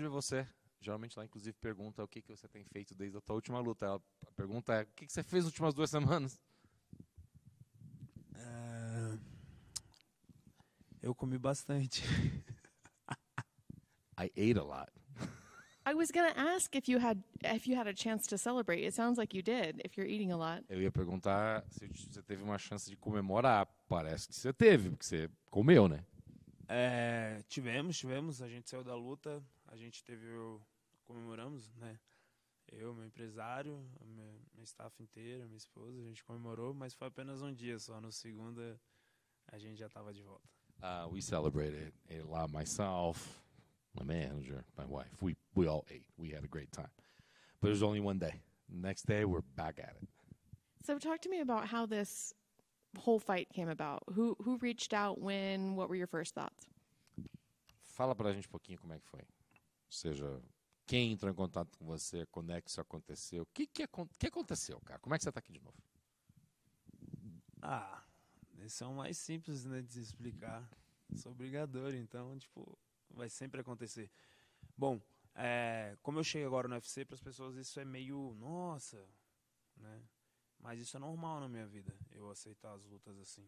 de você. Geralmente lá, inclusive, pergunta o que, que você tem feito desde a tua última luta. A pergunta é, o que, que você fez nas últimas duas semanas? É, Eu comi bastante. I ate a lot. I was gonna ask if you had if you had a chance to celebrate. It sounds like you did. If you're eating a lot. Eu ia perguntar se você teve uma chance de comemorar. Parece que você teve, porque você comeu, né? É, tivemos, tivemos. A gente saiu da luta, a gente teve o. Comemoramos, né? Eu, meu empresário, a minha, minha staff inteira, minha esposa, a gente comemorou, mas foi apenas um dia só. No segunda, a gente já estava de volta. Uh, we celebrated a lot. Myself, my manager, my wife. We we all ate. We had a great time. But it was only one day. Next day, we're back at it. So talk to me about how this whole fight came about. Who who reached out when? What were your first thoughts? Fala pra gente um pouquinho como é que foi. Seja, quem entrou em contato com você, quando é que isso aconteceu? O que, que, que aconteceu, cara? Como é que você tá aqui de novo? Ah, esse é o mais simples, né, de se explicar. Sou brigador, então, tipo, vai sempre acontecer. Bom, é, como eu cheguei agora no UFC, para as pessoas isso é meio, nossa, né? Mas isso é normal na minha vida, eu aceitar as lutas assim.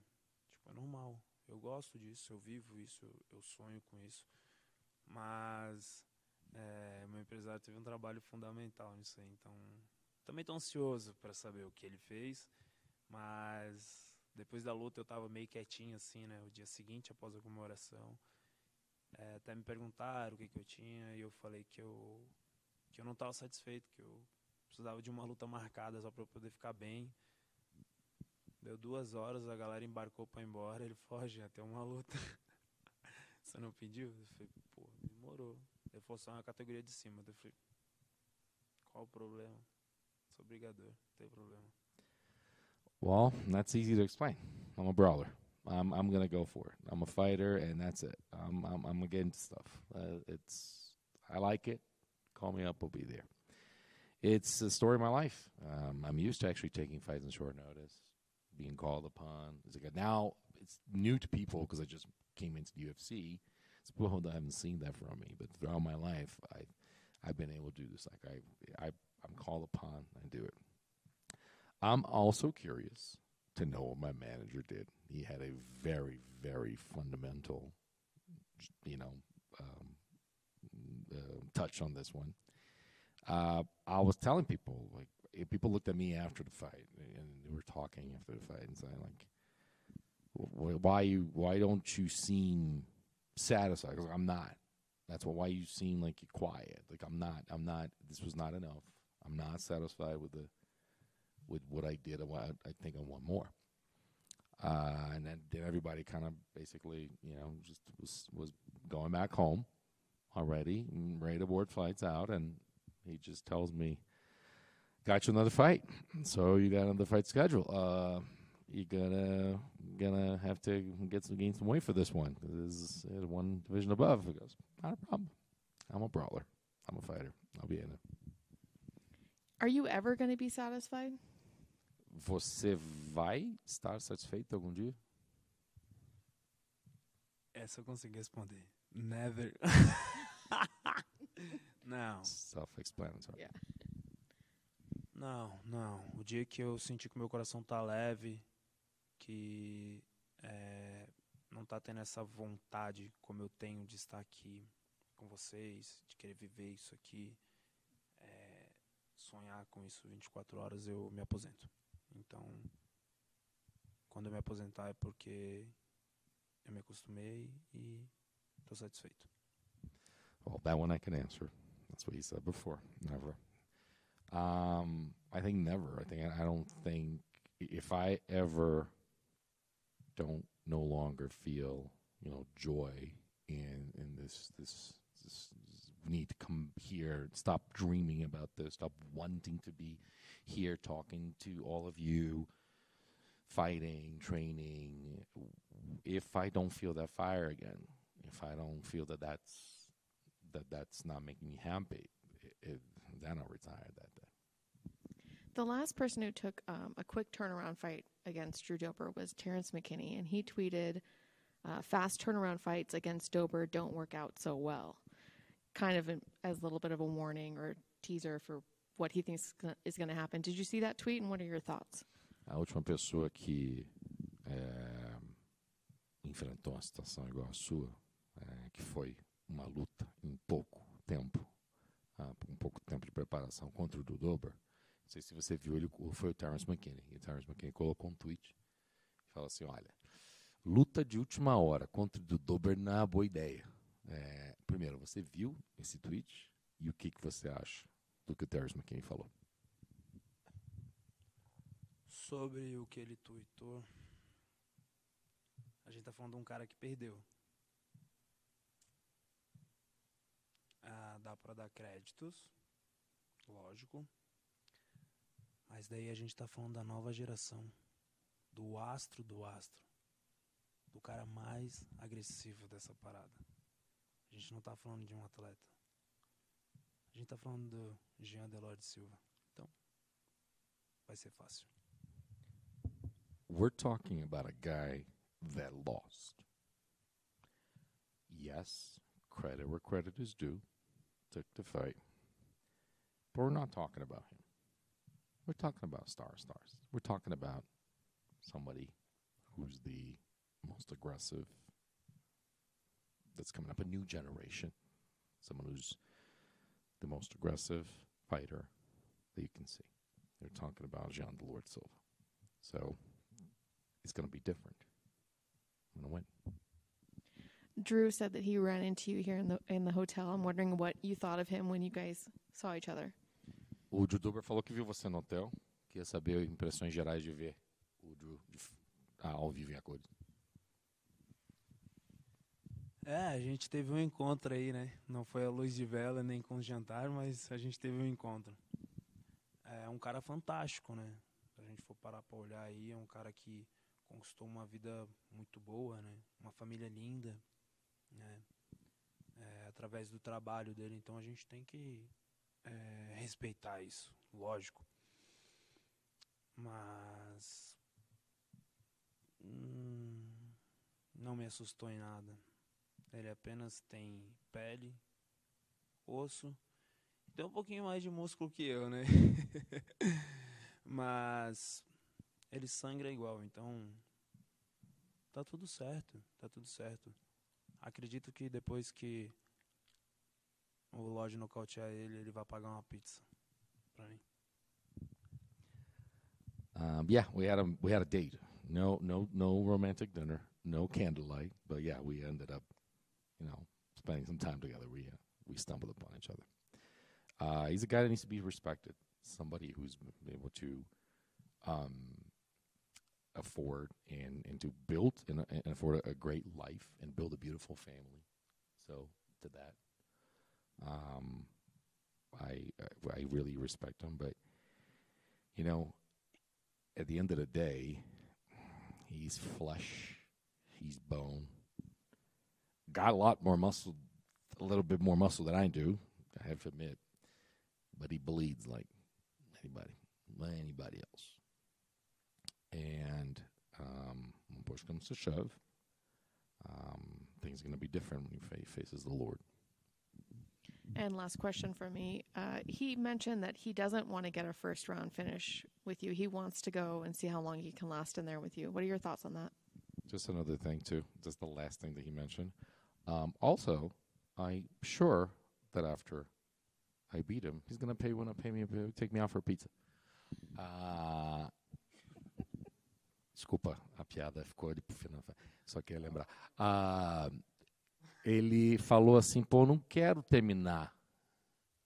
Tipo, é normal. Eu gosto disso, eu vivo isso, eu sonho com isso. Mas é, meu empresário teve um trabalho fundamental nisso aí, então também estou ansioso para saber o que ele fez, mas depois da luta eu tava meio quietinho assim, né? O dia seguinte, após a comemoração, é, até me perguntaram o que que eu tinha e eu falei que eu que eu não estava satisfeito, que eu precisava de uma luta marcada só para poder ficar bem. Deu duas horas, a galera embarcou para ir embora, ele foge até uma luta. Você não pediu? Eu falei, pô, demorou. Uma categoria de cima. Eu falei, qual o problema? Sou brigador, não tem problema. Well, that's easy to explain. I'm a brawler. I'm I'm gonna go for it. I'm a fighter, and that's it. I'm I'm, I'm into stuff. Uh, it's I like it. Call me up. I'll be there. It's the story of my life. Um, I'm used to actually taking fights on short notice, being called upon. It's like now it's new to people because I just came into the UFC. It's that haven't seen that from me, but throughout my life, I I've been able to do this. Like I I I'm called upon. I do it. I'm also curious to know what my manager did. He had a very, very fundamental, you know, um, uh, touch on this one. Uh, I was telling people, like, if people looked at me after the fight, and we were talking after the fight, and saying, like, why you, why don't you seem satisfied? 'Cause I'm not. That's why you seem like you're quiet. Like I'm not. I'm not. This was not enough. I'm not satisfied with the with what I did. I, I think I want more. Uh, and then, then everybody kind of basically, you know, just was was going back home already, ready to board flights out, and he just tells me, "Got you another fight. So you got another fight schedule. Uh, you gonna gonna have to get some gain some weight for this one. 'cause This is uh, one division above." He goes, "Not a problem. I'm a brawler. I'm a fighter. I'll be in it." Are you ever going to be satisfied? Você vai estar satisfeito algum dia? Essa eu consegui responder. Never. não, Self-explanatory. Yeah. não, não. O dia que eu senti que meu coração tá leve, que é, não tá tendo essa vontade como eu tenho de estar aqui com vocês, de querer viver isso aqui, é, sonhar com isso 24 horas, eu me aposento. Então, quando eu me aposentar é porque eu me acostumei e tô satisfeito. Well, that one I can answer. That's what he said before. Never. Um, I think never. I think I don't think if I ever don't no longer feel you know joy in in this this, this need to come here, stop dreaming about this, stop wanting to be here talking to all of you, fighting, training. If I don't feel that fire again, if I don't feel that that's that that's not making me happy, it, it, then I'll retire that day. The last person who took um, a quick turnaround fight against Drew Dober was Terrence McKinney, and he tweeted, uh, "Fast turnaround fights against Dober don't work out so well." kind of an, as a little bit of a warning or teaser for what he thinks is going to happen. Did you see that tweet and what are your thoughts? A última pessoa que é, enfrentou uma situação igual a sua, é, que foi uma luta em pouco tempo, ah, com pouco tempo de preparação contra o Dudober. Sei se você viu, ele foi o Terrence McKinney. E o Terrence McKinney colocou um tweet e falou assim: olha, luta de última hora contra o Dudober não é uma boa ideia. É, primeiro, você viu esse tweet e o que, que você acha do que o Terrence McKinney falou? Sobre o que ele tweetou, a gente tá falando de um cara que perdeu. Ah, dá pra dar créditos, lógico. Mas daí a gente tá falando da nova geração, do astro do astro, do cara mais agressivo dessa parada. A gente não tá falando de um atleta. A gente tá falando do Jean Delorde Silva. Então, vai ser fácil. We're talking about a guy that lost. Yes, credit where credit is due. Took the fight. But we're not talking about him. We're talking about star stars. We're talking about somebody who's the most aggressive that's coming up, a new generation. Someone who's the most aggressive fighter that you can see. They're talking about Jean Delord Silva. So it's going to be different. I'm going to win. Drew said that he ran into you here in the in the hotel. I'm wondering what you thought of him when you guys saw each other. O Judober falou que viu você no hotel. Queria saber impressões gerais de ver o Drew ah, ao vivo em a cores. É, a gente teve um encontro aí, né? Não foi a luz de vela nem com o jantar, mas a gente teve um encontro. É um cara fantástico, né? Se a gente for parar pra olhar aí, é um cara que conquistou uma vida muito boa, né? Uma família linda, né? É, através do trabalho dele. Então a gente tem que é, respeitar isso, lógico. Mas. hum, não me assustou em nada. Ele apenas tem pele, osso, tem um pouquinho mais de músculo que eu, né? Mas ele sangra igual, então tá tudo certo, tá tudo certo. Acredito que depois que o Lodge nocautear ele, ele vai pagar uma pizza pra mim. Um, yeah, we had a we had a date. No, no, no romantic dinner. No candlelight. But yeah, we ended up, you know, spending some time together. We uh, we stumbled upon each other. Uh, he's a guy that needs to be respected. Somebody who's able to um, afford and and to build and, and afford a, a great life and build a beautiful family. So to that, um, I I- really respect him. But you know, at the end of the day, he's flesh, he's bone. Got a lot more muscle, a little bit more muscle than I do, I have to admit. But he bleeds like anybody, anybody else. And um, when push comes to shove, um, things are going to be different when he faces the Lord. And last question for me. Uh, he mentioned that he doesn't want to get a first round finish with you. He wants to go and see how long he can last in there with you. What are your thoughts on that? Just another thing too. Just the last thing that he mentioned. Um, also, I'm sure that after I beat him, he's gonna pay want to pay me take me out for a pizza. Desculpa, a piada ficou ali pro final. Só queria lembrar. Ah, ele falou assim, pô, não quero terminar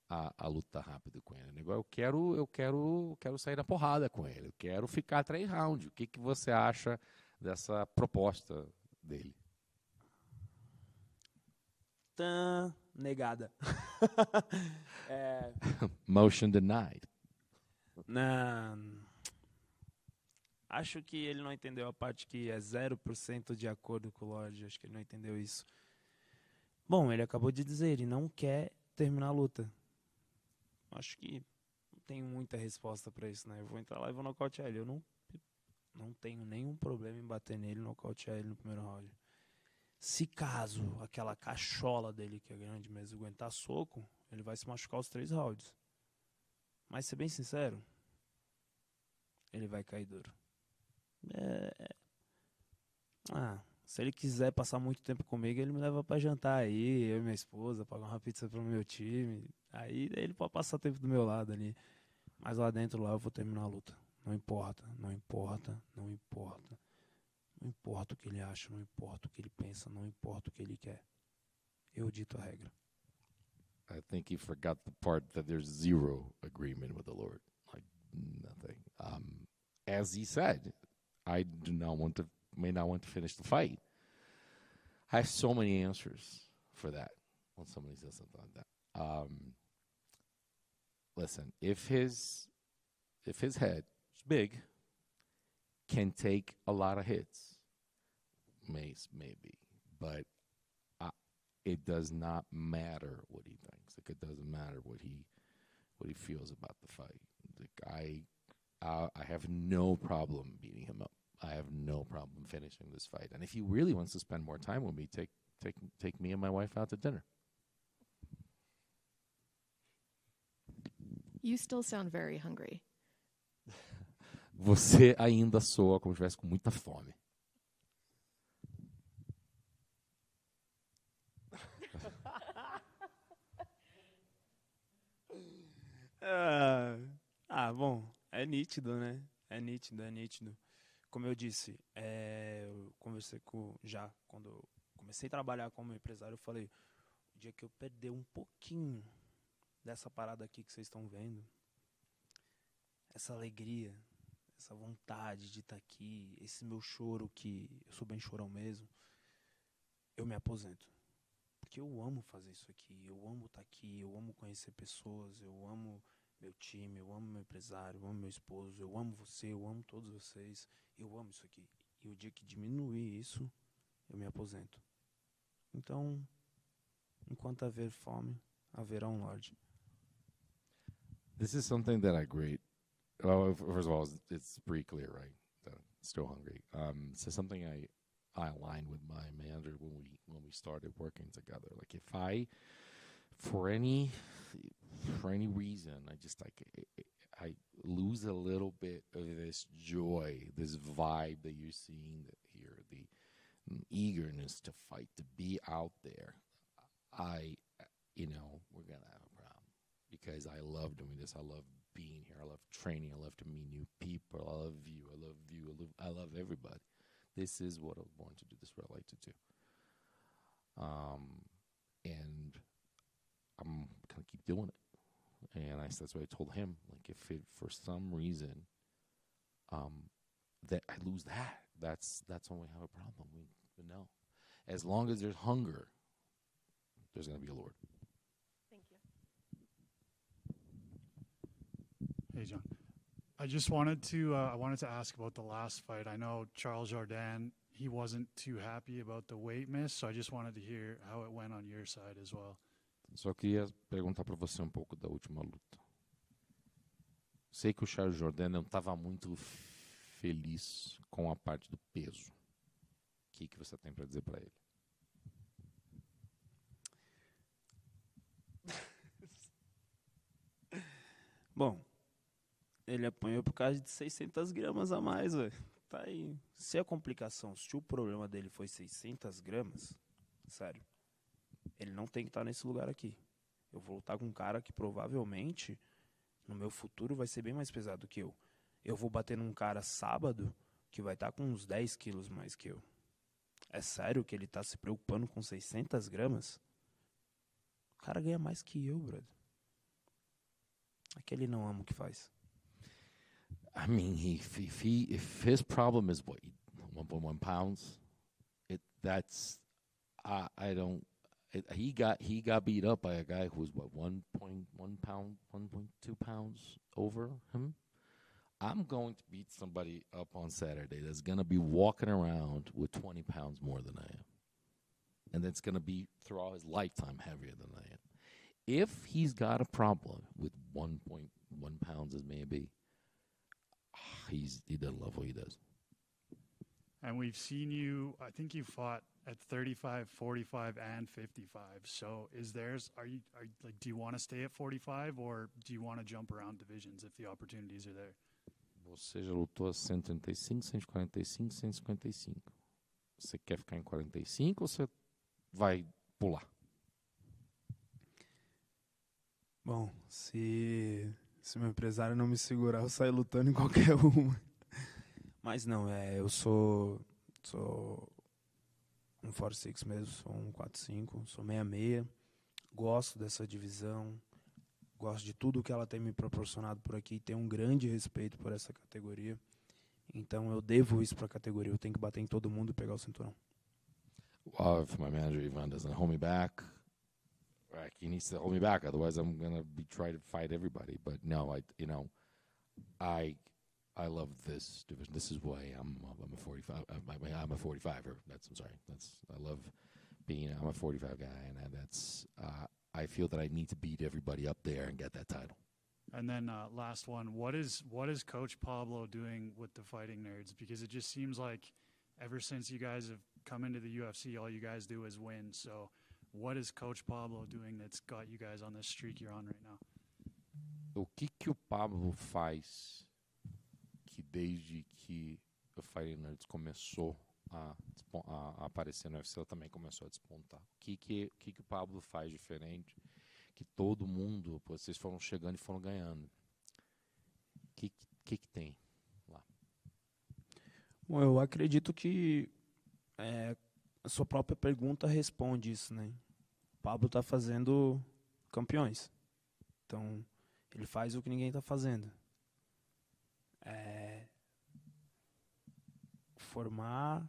a, a luta rápido com ele. Eu quero, eu quero, eu quero sair na porrada com ele. Eu quero ficar três rounds. O que que você acha dessa proposta dele? Tã, negada. é, Motion denied. Não. Acho que ele não entendeu a parte que é 0% de acordo com o Lodge. Acho que ele não entendeu isso. Bom, ele acabou de dizer, ele não quer terminar a luta. Acho que não tenho muita resposta pra isso, né? Eu vou entrar lá e vou nocautear ele. Eu não, não tenho nenhum problema em bater nele e nocautear ele no primeiro round. Se caso aquela cachola dele, que é grande mesmo, aguentar soco, ele vai se machucar os três rounds. Mas, ser bem sincero, ele vai cair duro. É... Ah, se ele quiser passar muito tempo comigo, ele me leva para jantar aí, eu e minha esposa, pagar uma pizza pro meu time. Aí ele pode passar tempo do meu lado ali. Mas lá dentro, lá eu vou terminar a luta. Não importa, não importa, não importa. Não importa o que ele acha, não importa o que ele pensa, não importa o que ele quer. Eu dito a regra. I think you forgot the part that there's zero agreement with the Lord. Like nothing. Um, as he said, I do not want to, may not want to finish the fight. I have so many answers for that when somebody says something like that. Um, listen, if his, if his head is big, can take a lot of hits, may maybe, but it does not matter what he thinks. Like it doesn't matter what he what he feels about the fight. Like I uh, I have no problem beating him up. I have no problem finishing this fight. And if he really wants to spend more time with me, take take take me and my wife out to dinner. You still sound very hungry. Você ainda soa como se estivesse com muita fome. Ah, ah, bom, é nítido, né? É nítido, é nítido. Como eu disse, é, eu conversei com já quando eu comecei a trabalhar como empresário, eu falei, o dia que eu perder um pouquinho dessa parada aqui que vocês estão vendo, essa alegria, essa vontade de estar tá aqui, esse meu choro que eu sou bem chorão mesmo, eu me aposento. Porque eu amo fazer isso aqui, eu amo estar tá aqui, eu amo conhecer pessoas, eu amo meu time, eu amo meu empresário, eu amo meu esposo, eu amo você, eu amo todos vocês, eu amo isso aqui. E o dia que diminuir isso, eu me aposento. Então, enquanto haver fome, haverá um Lorde. This is something that I great. Well, first of all, it's pretty clear, right? I'm still hungry. Um, is something I I aligned with my manager when we when we started working together. Like if I, for any for any reason, I just like I lose a little bit of this joy, this vibe that you're seeing here, the eagerness to fight, to be out there. I, you know, we're gonna have a problem because I love doing this. I love being here. I love training. I love to meet new people. I love you. I love you. I love, I love everybody. This is what I was born to do. This is what I like to do. Um, and I'm gonna keep doing it and I that's what I told him. Like if it for some reason, um, that I lose that, that's that's when we have a problem. We, we know, as long as there's hunger, there's going to be a Lord. Thank you. Hey, John. I just wanted to uh, I wanted to ask about the last fight. I know Charles Jourdain he wasn't too happy about the weight miss, so I just wanted to hear how it went on your side as well. Só queria perguntar para você um pouco da última luta. Sei que o Charles Jordan não estava muito feliz com a parte do peso. O que, que você tem para dizer para ele? Bom, ele apanhou por causa de 600 gramas a mais, velho. Tá aí. Se a complicação, se o problema dele foi 600 gramas, sério, ele não tem que estar nesse lugar aqui. Eu vou lutar com um cara que provavelmente no meu futuro vai ser bem mais pesado que eu. Eu vou bater num cara sábado que vai estar com uns 10 quilos mais que eu. É sério que ele está se preocupando com 600 gramas? O cara ganha mais que eu, brother. Aquele não ama o que faz. I mean, if, if he if his problem is what 1.1 pounds, it that's I I don't he got he got beat up by a guy who was what one point one pound, one point two pounds over him. I'm going to beat somebody up on Saturday that's going to be walking around with 20 pounds more than I am, and that's going to be throughout his lifetime heavier than I am. If he's got a problem with 1.1 pounds as maybe, he's he doesn't love what he does. And we've seen you. I think you fought at 35, 45, and 55. So is theirs? Are you are like? Do you want to stay at 45, or do you want to jump around divisions if the opportunities are there? Você já lutou a 135, 145, 155. Você quer ficar em 45 ou você vai pular? Bom, se, se meu empresário não me segurar, eu saio lutando em qualquer uma. Mas não, é, eu sou, sou um 4-6 mesmo, sou um 4-5, sou 6-6. Gosto dessa divisão, gosto de tudo que ela tem me proporcionado por aqui, tenho um grande respeito por essa categoria. Então eu devo isso para a categoria, eu tenho que bater em todo mundo e pegar o cinturão. Well, if my manager Ivan doesn't hold me back, like he needs to hold me back. Otherwise, I'm gonna be trying to fight everybody. But no, I, you know, I, I love this division. This is why I'm, I'm a 45. I'm, I'm a 45er. That's I'm sorry. That's I love being. I'm a 45 guy, and that's. Uh, I feel that I need to beat everybody up there and get that title. And then uh, last one, what is what is Coach Pablo doing with the fighting nerds? Because it just seems like ever since you guys have come into the UFC, all you guys do is win. So, what is Coach Pablo doing that's got you guys on this streak you're on right now? O que que o Pablo faz que desde que o Fighting Nerds começou a, a- aparecer no UFC, ela também começou a despontar? O que que, o que que o Pablo faz diferente que todo mundo, vocês foram chegando e foram ganhando? O que, que que tem lá? Bom, eu acredito que é, a sua própria pergunta responde isso, né? O Pablo está fazendo campeões. Então, ele faz o que ninguém está fazendo. É, formar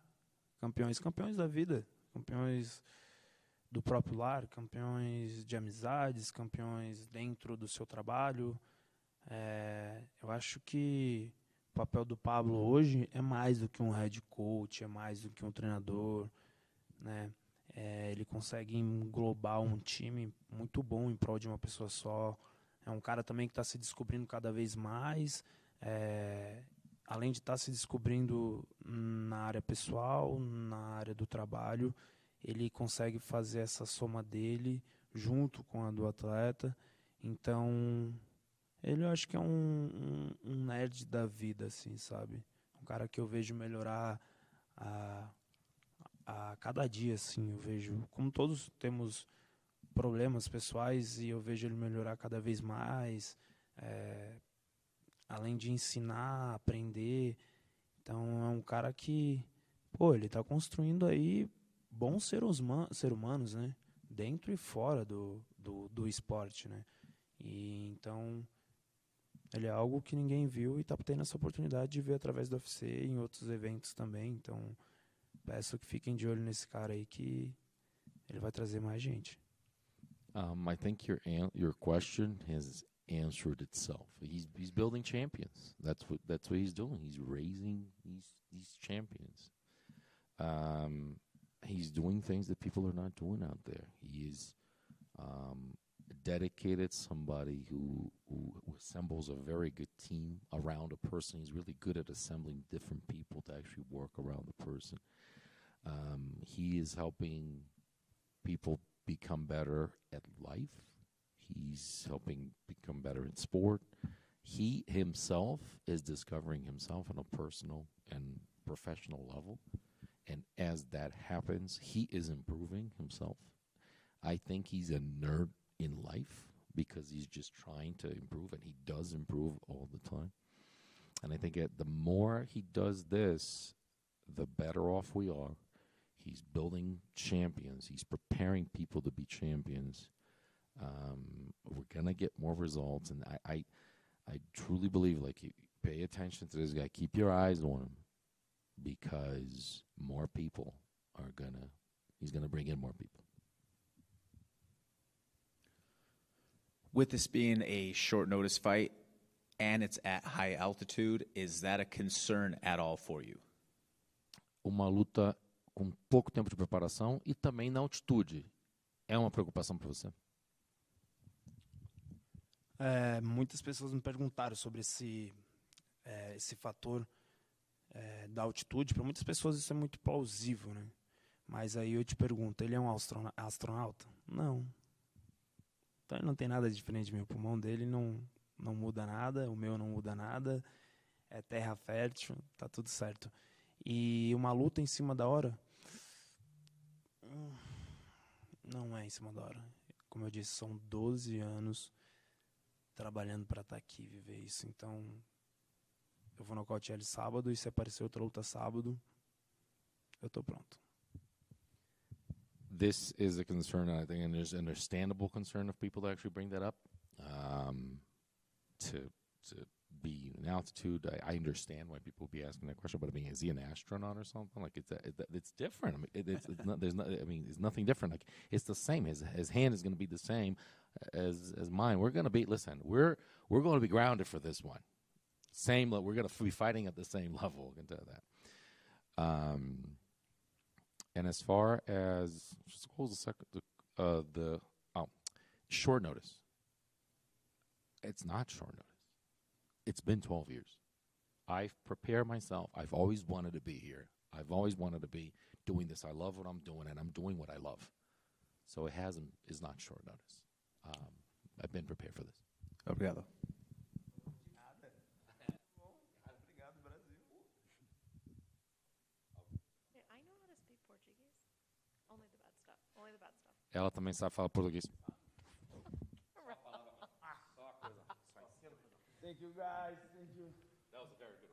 campeões, campeões da vida, campeões do próprio lar, campeões de amizades, campeões dentro do seu trabalho. É, eu acho que o papel do Pablo hoje é mais do que um head coach, é mais do que um treinador, né? É, ele consegue englobar um time muito bom em prol de uma pessoa só. É um cara também que está se descobrindo cada vez mais, é, além de estar se descobrindo na área pessoal, na área do trabalho, ele consegue fazer essa soma dele junto com a do atleta. Então, ele eu acho que é um, um, um nerd da vida, assim, sabe? Um cara que eu vejo melhorar a, a cada dia, assim. Eu vejo, como todos temos problemas pessoais, e eu vejo ele melhorar cada vez mais. é, além de ensinar, aprender. Então, é um cara que, pô, ele tá construindo aí bons seres, huma- ser humanos, né? Dentro e fora do, do, do esporte, né? E então ele é algo que ninguém viu e está tendo essa oportunidade de ver através do UFC e em outros eventos também. Então, peço que fiquem de olho nesse cara aí que ele vai trazer mais gente. Um, I think your your question has answered itself. He's he's building champions. That's what that's what he's doing. He's raising these these champions. Um, he's doing things that people are not doing out there. He is um, dedicated somebody who who assembles a very good team around a person. He's really good at assembling different people to actually work around the person. Um, he is helping people become better at life. He's helping become better in sport. He himself is discovering himself on a personal and professional level. And as that happens, he is improving himself. I think he's a nerd in life because he's just trying to improve, and he does improve all the time. And I think the more he does this, the better off we are. He's building champions. He's preparing people to be champions. Um, we're gonna get more results, and I, I, I truly believe like you pay attention to this guy. Keep your eyes on him because more people are gonna. He's gonna bring in more people. With this being a short notice fight and it's at high altitude, is that a concern at all for you? Uma luta com pouco tempo de preparação e também na altitude é uma preocupação para você. É, muitas pessoas me perguntaram sobre esse, é, esse fator é, da altitude. Para muitas pessoas isso é muito plausível, né? Mas aí eu te pergunto, ele é um astrona- astronauta? Não. Então ele não tem nada diferente de mim. O pulmão dele não, não muda nada, o meu não muda nada. É terra fértil, tá tudo certo. E uma luta em cima da hora? Hum, Não é em cima da hora. Como eu disse, são 12 anos trabalhando para estar aqui e viver isso. Então, eu vou nocautear ele sábado e se aparecer outra luta sábado, eu tô pronto. this is a concern, I think, and there's an understandable concern of people that actually bring that up. Um, to to be in altitude, I, I understand why people would be asking that question, but I mean, is he an astronaut or something? Like it's it, it's different. I mean, it, it's, it's not, there's not. I mean, it's nothing different. Like it's the same. His his hand is going to be the same as as mine. We're going to be listen. We're we're going to be grounded for this one. Same. We're going to be fighting at the same level. I can tell that. Um, and as far as what the second, the, uh, the oh, short notice. It's not short notice. It's been 12 years. I've prepared myself. I've always wanted to be here. I've always wanted to be doing this. I love what I'm doing, and I'm doing what I love. So it hasn't is not short notice. Um, I've been prepared for this. Obrigado. I know how to speak Portuguese. Only the bad stuff. Only the bad stuff. Ela também sabe falar português. Thank you, guys. Thank you. That was a very good.